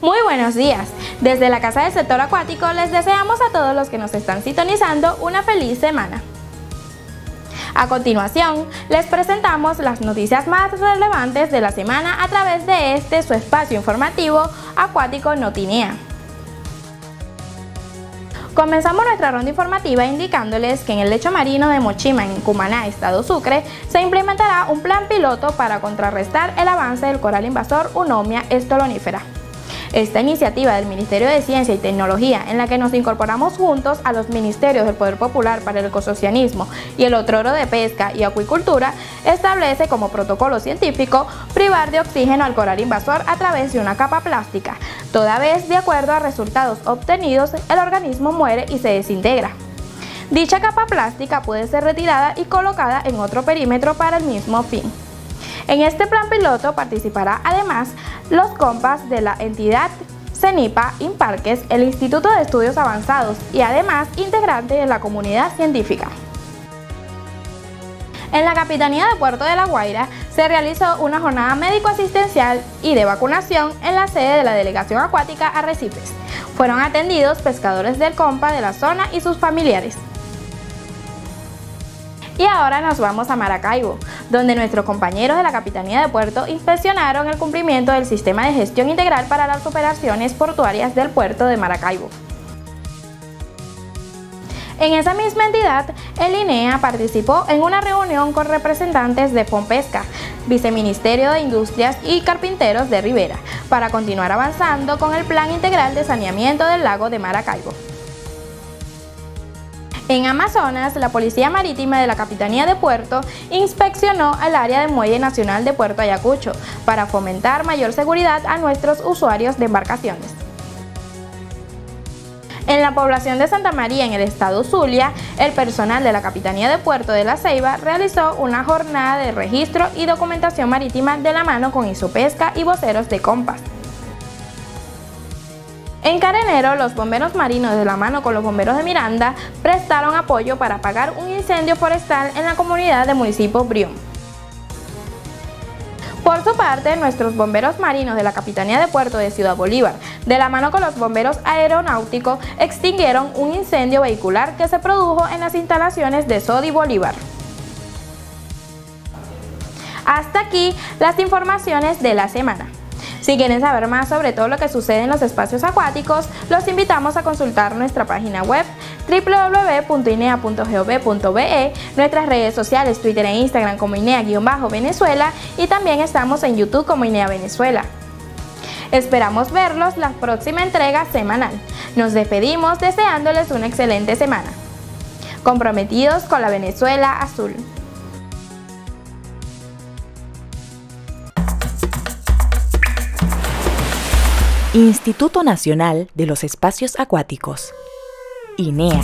Muy buenos días. Desde la Casa del Sector Acuático les deseamos a todos los que nos están sintonizando una feliz semana. A continuación, les presentamos las noticias más relevantes de la semana a través de este su espacio informativo Acuático Notinea. Comenzamos nuestra ronda informativa indicándoles que en el lecho marino de Mochima, en Cumaná, Estado Sucre, se implementará un plan piloto para contrarrestar el avance del coral invasor Unomia estolonífera. Esta iniciativa del Ministerio de Ciencia y Tecnología, en la que nos incorporamos juntos a los ministerios del Poder Popular para el Ecosocianismo y el Otroro de Pesca y Acuicultura, establece como protocolo científico privar de oxígeno al coral invasor a través de una capa plástica. Toda vez, de acuerdo a resultados obtenidos, el organismo muere y se desintegra. Dicha capa plástica puede ser retirada y colocada en otro perímetro para el mismo fin. En este plan piloto participará además los compas de la entidad CENIPA, Imparques, el Instituto de Estudios Avanzados y además integrante de la comunidad científica. En la Capitanía de Puerto de La Guaira se realizó una jornada médico-asistencial y de vacunación en la sede de la Delegación Acuática Arrecifes. Fueron atendidos pescadores del COMPA de la zona y sus familiares. Y ahora nos vamos a Maracaibo, donde nuestros compañeros de la Capitanía de Puerto inspeccionaron el cumplimiento del sistema de gestión integral para las operaciones portuarias del puerto de Maracaibo. En esa misma entidad, el INEA participó en una reunión con representantes de Pompesca, Viceministerio de Industrias y Carpinteros de Rivera, para continuar avanzando con el Plan Integral de Saneamiento del Lago de Maracaibo. En Amazonas, la Policía Marítima de la Capitanía de Puerto inspeccionó el área del Muelle Nacional de Puerto Ayacucho para fomentar mayor seguridad a nuestros usuarios de embarcaciones. En la población de Santa María, en el estado Zulia, el personal de la Capitanía de Puerto de la Ceiba realizó una jornada de registro y documentación marítima de la mano con Isopesca y voceros de Compas. En Carenero, los bomberos marinos de la mano con los bomberos de Miranda prestaron apoyo para apagar un incendio forestal en la comunidad de municipio Brión. Por su parte, nuestros bomberos marinos de la Capitanía de Puerto de Ciudad Bolívar, de la mano con los bomberos aeronáuticos, extinguieron un incendio vehicular que se produjo en las instalaciones de Sodi Bolívar. Hasta aquí las informaciones de la semana. Si quieren saber más sobre todo lo que sucede en los espacios acuáticos, los invitamos a consultar nuestra página web www.inea.gov.be, nuestras redes sociales Twitter e Instagram como INEA-Venezuela y también estamos en YouTube como INEA Venezuela. Esperamos verlos la próxima entrega semanal. Nos despedimos deseándoles una excelente semana. Comprometidos con la Venezuela Azul. Instituto Nacional de los Espacios Acuáticos. INEA.